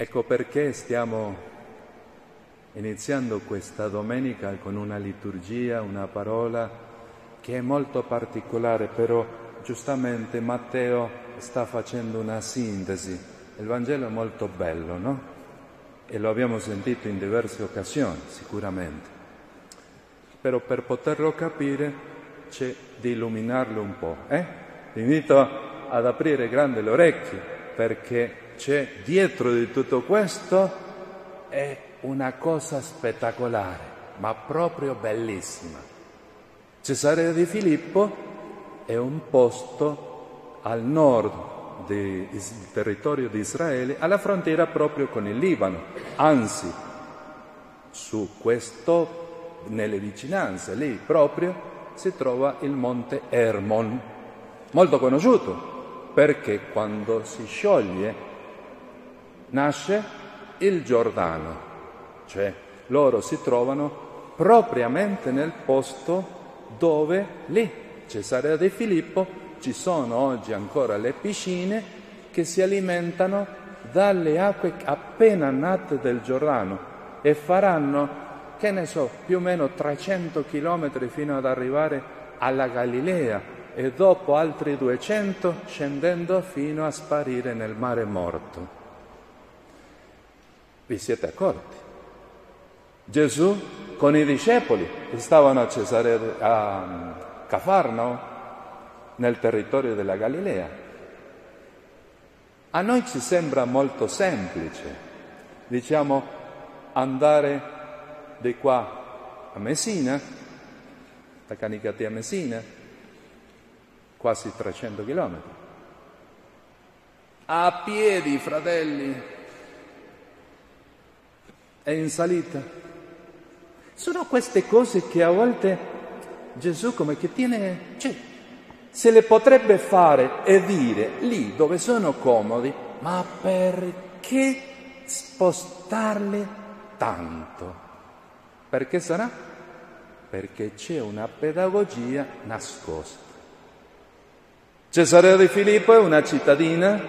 Ecco perché stiamo iniziando questa domenica con una liturgia, una parola che è molto particolare, però giustamente Matteo sta facendo una sintesi. Il Vangelo è molto bello, no? E lo abbiamo sentito in diverse occasioni, sicuramente. Però per poterlo capire c'è di illuminarlo un po', eh? Vi invito ad aprire grande le orecchie perché c'è dietro di tutto questo è una cosa spettacolare, ma proprio bellissima. Cesarea di Filippo è un posto al nord del territorio di Israele, alla frontiera proprio con il Libano. Anzi, su questo, nelle vicinanze, lì proprio, si trova il monte Hermon, molto conosciuto, perché quando si scioglie nasce il Giordano, cioè loro si trovano propriamente nel posto dove lì, Cesarea di Filippo, ci sono oggi ancora le piscine che si alimentano dalle acque appena nate del Giordano e faranno, che ne so, più o meno 300 chilometri fino ad arrivare alla Galilea e dopo altri 200 scendendo fino a sparire nel mare morto. Vi siete accorti? Gesù con i discepoli stavano a, Cesare, a mm, Cafarnao, nel territorio della Galilea. A noi ci sembra molto semplice, diciamo, andare di qua a Messina, da Canicati a Messina, quasi 300 chilometri. A piedi, fratelli, è in salita. Sono queste cose che a volte Gesù come che tiene, cioè, se le potrebbe fare e dire lì dove sono comodi, ma perché spostarle tanto? Perché sarà? Perché c'è una pedagogia nascosta. Cesarea di Filippo è una cittadina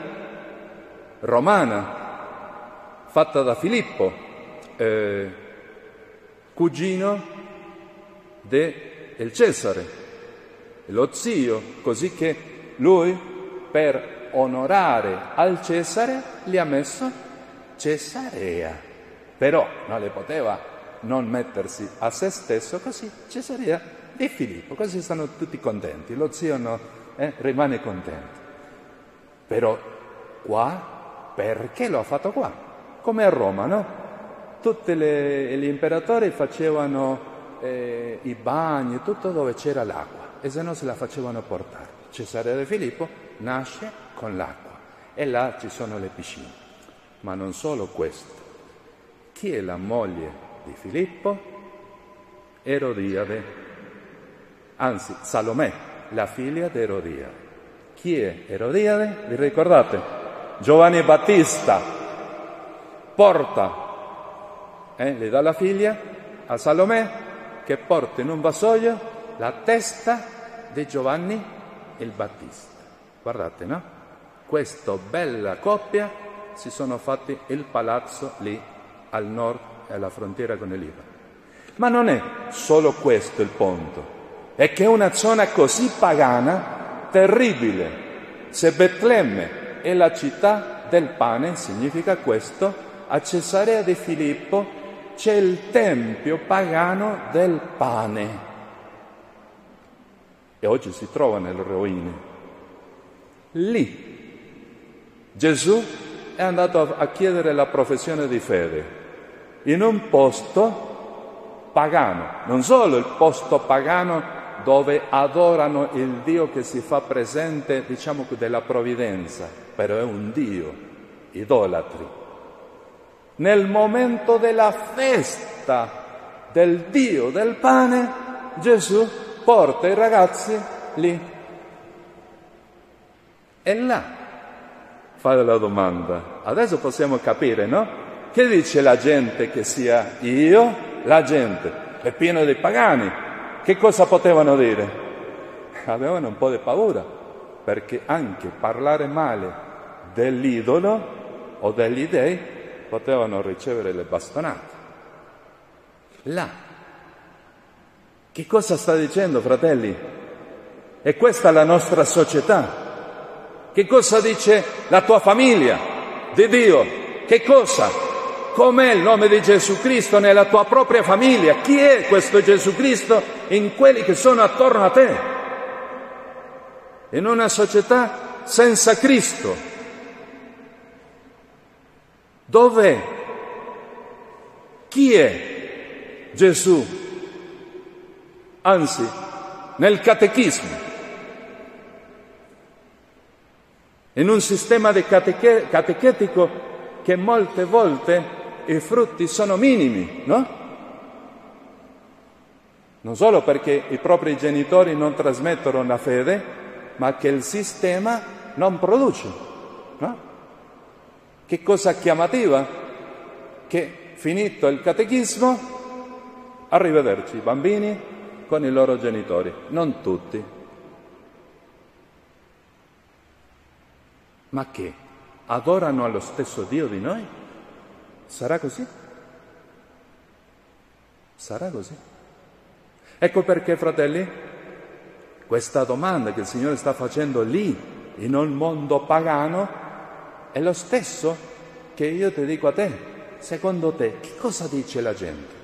romana, fatta da Filippo, eh, cugino del Cesare, lo zio, così che lui per onorare al Cesare gli ha messo Cesarea, però non le poteva non mettersi a se stesso così Cesarea di Filippo, così stanno tutti contenti, lo zio no, eh, rimane contento. Però qua, perché lo ha fatto qua? Come a Roma, no? Tutti gli imperatori facevano eh, i bagni, tutto dove c'era l'acqua e se no se la facevano portare. Cesare De Filippo nasce con l'acqua e là ci sono le piscine. Ma non solo questo. Chi è la moglie di Filippo? Erodiade, anzi Salomè, la figlia di Erodiade. Chi è Erodiade? Vi ricordate? Giovanni Battista porta eh, le dà la figlia a Salomè che porta in un vassoio la testa di Giovanni il Battista. Guardate, no? Questa bella coppia si sono fatti il palazzo lì al nord alla frontiera con il Libano. Ma non è solo questo il punto, è che una zona così pagana, terribile. Se Betlemme è la città del pane, significa questo, a Cesarea di Filippo c'è il tempio pagano del pane. E oggi si trova nelle rovine. Lì Gesù è andato a chiedere la professione di fede in un posto pagano, non solo il posto pagano dove adorano il Dio che si fa presente, diciamo, della provvidenza, però è un Dio, idolatri nel momento della festa del Dio del pane, Gesù porta i ragazzi lì. E là fa la domanda. Adesso possiamo capire, no? Che dice la gente che sia io? La gente è piena di pagani. Che cosa potevano dire? Avevano un po' di paura, perché anche parlare male dell'idolo o degli dei potevano ricevere le bastonate. Là. Che cosa sta dicendo, fratelli? E questa è la nostra società. Che cosa dice la tua famiglia di Dio? Che cosa? Com'è il nome di Gesù Cristo nella tua propria famiglia? Chi è questo Gesù Cristo in quelli che sono attorno a te? In una società senza Cristo. Dov'è? Chi è Gesù? Anzi, nel catechismo. in un sistema cateche- catechetico che molte volte i frutti sono minimi, no? Non solo perché i propri genitori non trasmettono la fede, ma che il sistema non produce, no? Che cosa chiamativa? Che finito il catechismo, arrivederci i bambini con i loro genitori, non tutti. Ma che? Adorano allo stesso Dio di noi? Sarà così? Sarà così? Ecco perché, fratelli, questa domanda che il Signore sta facendo lì, in un mondo pagano, è lo stesso che io ti dico a te. Secondo te, che cosa dice la gente?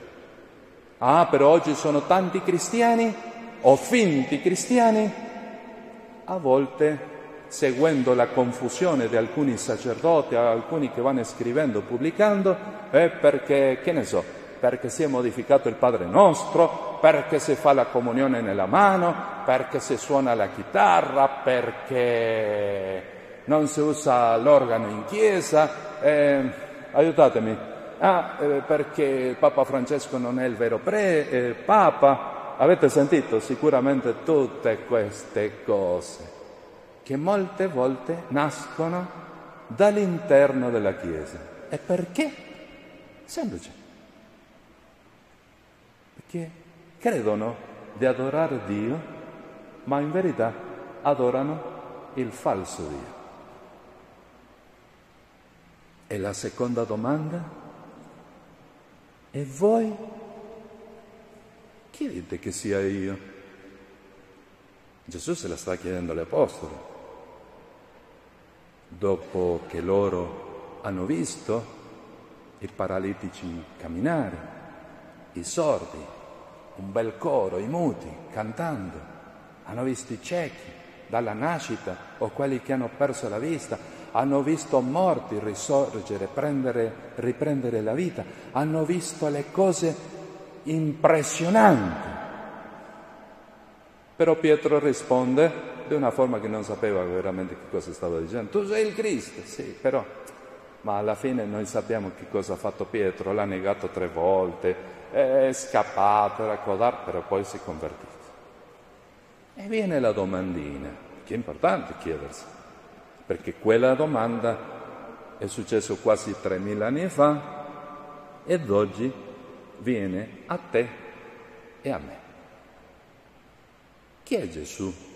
Ah, però oggi sono tanti cristiani o finti cristiani? A volte seguendo la confusione di alcuni sacerdoti, alcuni che vanno scrivendo, pubblicando, è perché, che ne so, perché si è modificato il Padre nostro, perché si fa la comunione nella mano, perché si suona la chitarra, perché non si usa l'organo in chiesa, eh, aiutatemi, ah, eh, perché Papa Francesco non è il vero pre, eh, Papa, avete sentito sicuramente tutte queste cose che molte volte nascono dall'interno della Chiesa. E perché? Semplice. Perché credono di adorare Dio, ma in verità adorano il falso Dio. E la seconda domanda? E voi? Chi dite che sia io? Gesù se la sta chiedendo agli apostoli dopo che loro hanno visto i paralitici camminare, i sordi, un bel coro, i muti cantando, hanno visto i ciechi dalla nascita o quelli che hanno perso la vista, hanno visto morti risorgere, prendere, riprendere la vita, hanno visto le cose impressionanti. Però Pietro risponde, di una forma che non sapeva veramente che cosa stava dicendo. Tu sei il Cristo, sì, però, ma alla fine noi sappiamo che cosa ha fatto Pietro, l'ha negato tre volte, è scappato, era codardo, però poi si è convertito. E viene la domandina, che è importante chiedersi, perché quella domanda è successo quasi 3.000 anni fa ed oggi viene a te e a me. Chi è Gesù?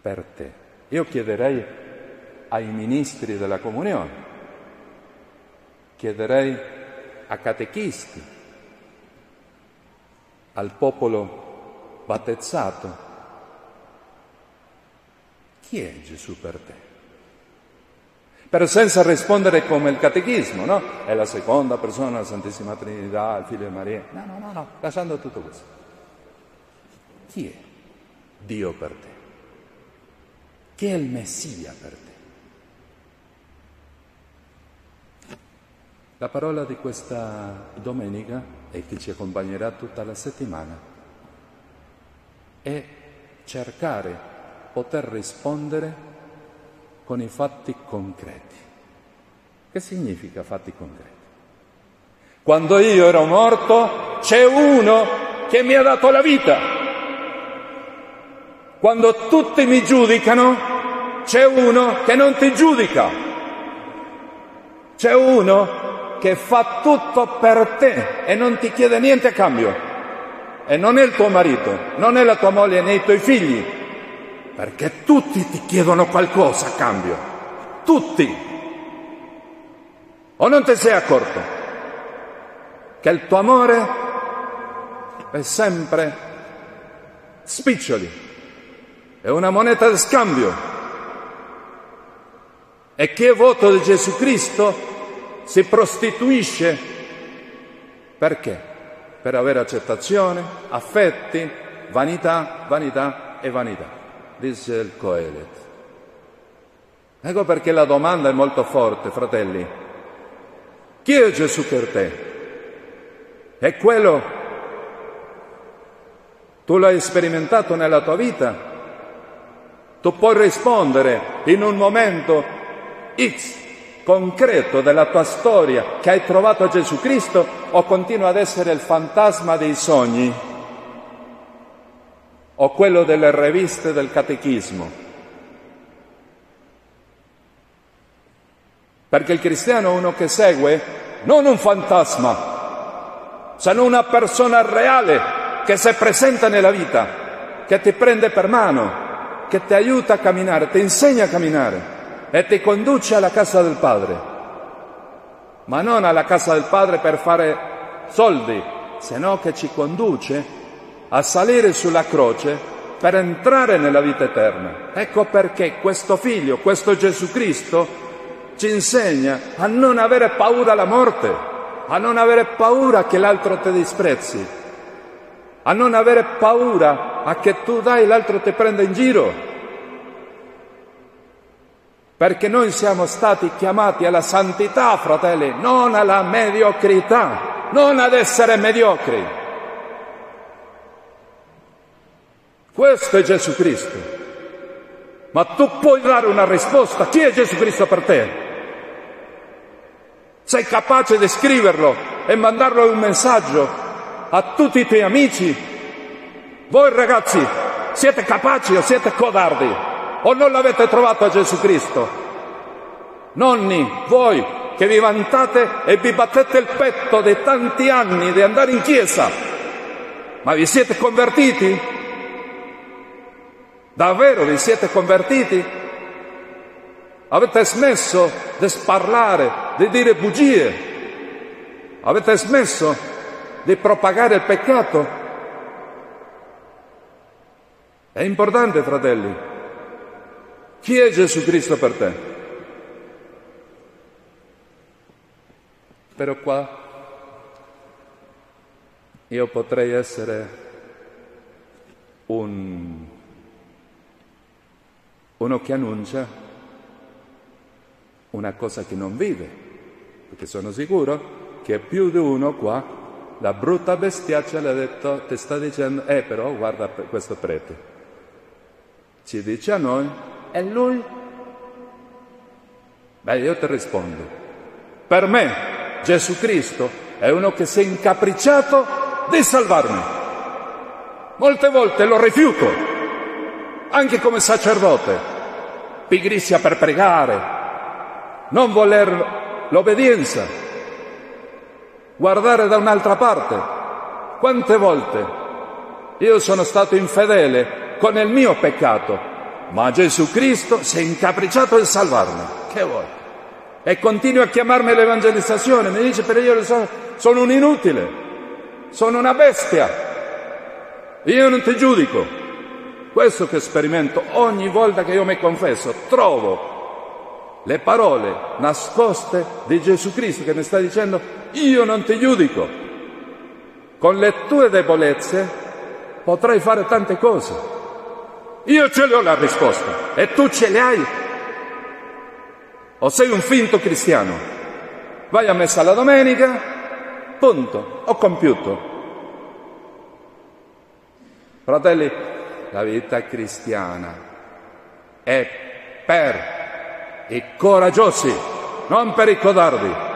per te. Io chiederei ai ministri della comunione, chiederei a catechisti, al popolo battezzato, chi è Gesù per te? Per senza rispondere come il catechismo, no? È la seconda persona della Santissima Trinità, il Figlio di Maria. No, no, no, no, lasciando tutto questo. Chi è Dio per te? che è il Messia per te. La parola di questa domenica e che ci accompagnerà tutta la settimana è cercare poter rispondere con i fatti concreti. Che significa fatti concreti? Quando io ero morto c'è uno che mi ha dato la vita. Quando tutti mi giudicano, c'è uno che non ti giudica. C'è uno che fa tutto per te e non ti chiede niente a cambio. E non è il tuo marito, non è la tua moglie né i tuoi figli, perché tutti ti chiedono qualcosa a cambio. Tutti. O non ti sei accorto che il tuo amore è sempre spiccioli, è una moneta di scambio. E chi è voto di Gesù Cristo si prostituisce perché? Per avere accettazione, affetti, vanità, vanità e vanità, dice il Coelet. Ecco perché la domanda è molto forte, fratelli. Chi è Gesù per te? È quello, tu l'hai sperimentato nella tua vita, tu puoi rispondere in un momento X concreto della tua storia che hai trovato Gesù Cristo o continua ad essere il fantasma dei sogni o quello delle riviste del catechismo. Perché il cristiano è uno che segue non un fantasma, se non una persona reale che si presenta nella vita, che ti prende per mano, che ti aiuta a camminare, ti insegna a camminare e ti conduce alla casa del Padre. Ma non alla casa del Padre per fare soldi, se no che ci conduce a salire sulla croce per entrare nella vita eterna. Ecco perché questo figlio, questo Gesù Cristo, ci insegna a non avere paura alla morte, a non avere paura che l'altro ti disprezzi, a non avere paura a che tu dai l'altro ti prenda in giro. Perché noi siamo stati chiamati alla santità, fratelli, non alla mediocrità, non ad essere mediocri. Questo è Gesù Cristo. Ma tu puoi dare una risposta. Chi è Gesù Cristo per te? Sei capace di scriverlo e mandarlo un messaggio a tutti i tuoi amici? Voi ragazzi siete capaci o siete codardi? O non l'avete trovato a Gesù Cristo? Nonni, voi che vi vantate e vi battete il petto dei tanti anni di andare in chiesa, ma vi siete convertiti? Davvero vi siete convertiti? Avete smesso di sparlare, di dire bugie? Avete smesso di propagare il peccato? È importante, fratelli. Chi è Gesù Cristo per te? Però qua io potrei essere un, uno che annuncia una cosa che non vive, perché sono sicuro che più di uno qua, la brutta bestiaccia le ha detto, ti sta dicendo, eh però guarda questo prete, ci dice a noi, e lui? Beh, io ti rispondo, per me Gesù Cristo è uno che si è incapricciato di salvarmi. Molte volte lo rifiuto, anche come sacerdote, pigrizia per pregare, non voler l'obbedienza, guardare da un'altra parte. Quante volte io sono stato infedele con il mio peccato, ma Gesù Cristo si è incapricciato di salvarmi. Che vuoi? E continua a chiamarmi l'evangelizzazione, mi dice per io sono, sono un inutile, sono una bestia. Io non ti giudico. Questo che sperimento ogni volta che io mi confesso, trovo le parole nascoste di Gesù Cristo che mi sta dicendo io non ti giudico. Con le tue debolezze potrai fare tante cose. Io ce le ho la risposta e tu ce le hai. O sei un finto cristiano. Vai a messa la domenica, punto, ho compiuto. Fratelli, la vita cristiana è per i coraggiosi, non per i codardi.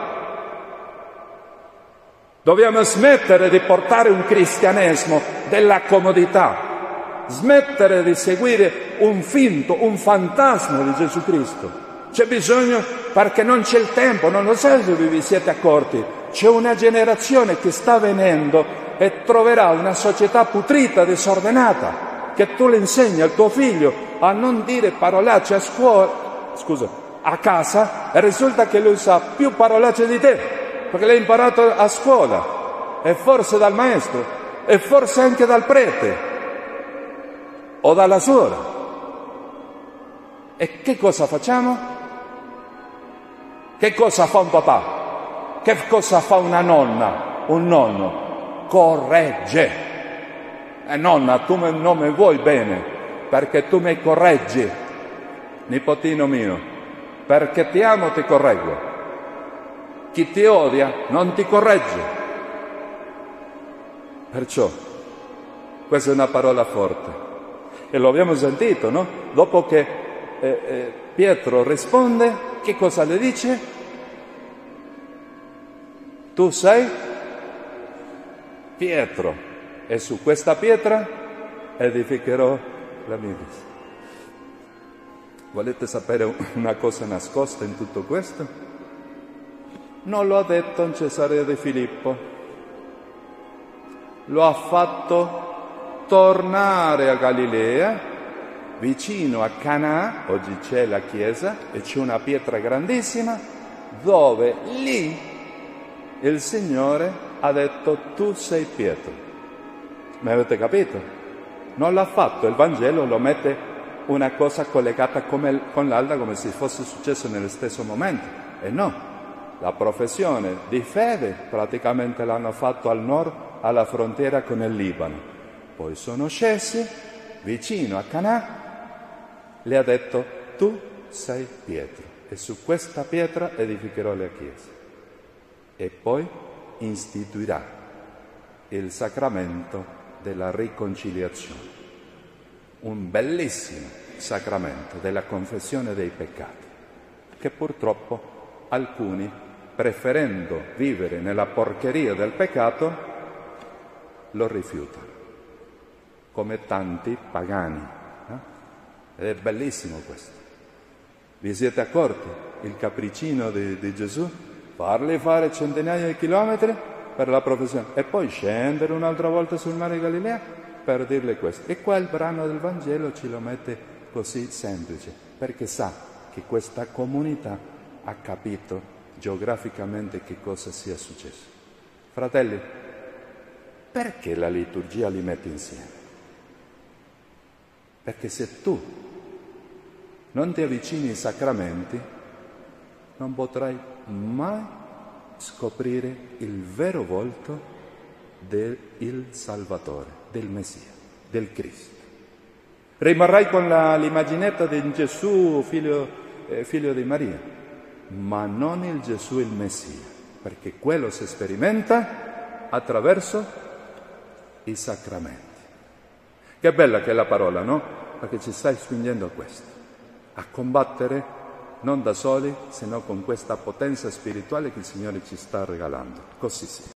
Dobbiamo smettere di portare un cristianesimo della comodità, smettere di seguire un finto, un fantasma di Gesù Cristo. C'è bisogno perché non c'è il tempo, non lo so se vi siete accorti, c'è una generazione che sta venendo e troverà una società putrita, disordinata, che tu le insegni al tuo figlio a non dire parolacce a scuola, scusa, a casa e risulta che lui sa più parolacce di te, perché l'hai imparato a scuola, e forse dal maestro, e forse anche dal prete, o dalla suora. E che cosa facciamo? Che cosa fa un papà? Che cosa fa una nonna, un nonno? Corregge. E nonna, tu non mi vuoi bene perché tu mi correggi, nipotino mio, perché ti amo ti correggo. Chi ti odia non ti corregge. Perciò, questa è una parola forte. E lo abbiamo sentito, no? Dopo che eh, eh, Pietro risponde, che cosa le dice? Tu sei Pietro e su questa pietra edificherò la mia vita. Volete sapere una cosa nascosta in tutto questo? Non lo ha detto in Cesarea di Filippo, lo ha fatto tornare a Galilea, vicino a Canà, oggi c'è la chiesa e c'è una pietra grandissima, dove lì il Signore ha detto tu sei Pietro. Mi avete capito? Non l'ha fatto, il Vangelo lo mette una cosa collegata come, con l'altra come se fosse successo nello stesso momento. E no, la professione di fede praticamente l'hanno fatto al nord, alla frontiera con il Libano. Poi sono scesi vicino a Canà, le ha detto tu sei Pietro e su questa pietra edificherò la chiesa. E poi istituirà il sacramento della riconciliazione, un bellissimo sacramento della confessione dei peccati, che purtroppo alcuni, preferendo vivere nella porcheria del peccato, lo rifiutano, come tanti pagani. Eh? Ed è bellissimo questo. Vi siete accorti? Il capricino di, di Gesù? Farli fare centinaia di chilometri per la professione e poi scendere un'altra volta sul mare Galilea per dirle questo. E qua il brano del Vangelo ce lo mette così semplice, perché sa che questa comunità ha capito geograficamente che cosa sia successo. Fratelli, perché la liturgia li mette insieme? Perché se tu non ti avvicini ai sacramenti, non potrai mai scoprire il vero volto del Salvatore, del Messia, del Cristo. Rimarrai con la, l'immaginetta di Gesù, figlio, eh, figlio di Maria, ma non il Gesù il Messia, perché quello si sperimenta attraverso i sacramenti. Che bella che è la parola, no? Perché ci stai spingendo a questo, a combattere non da soli, se no con questa potenza spirituale che il Signore ci sta regalando. Così sia.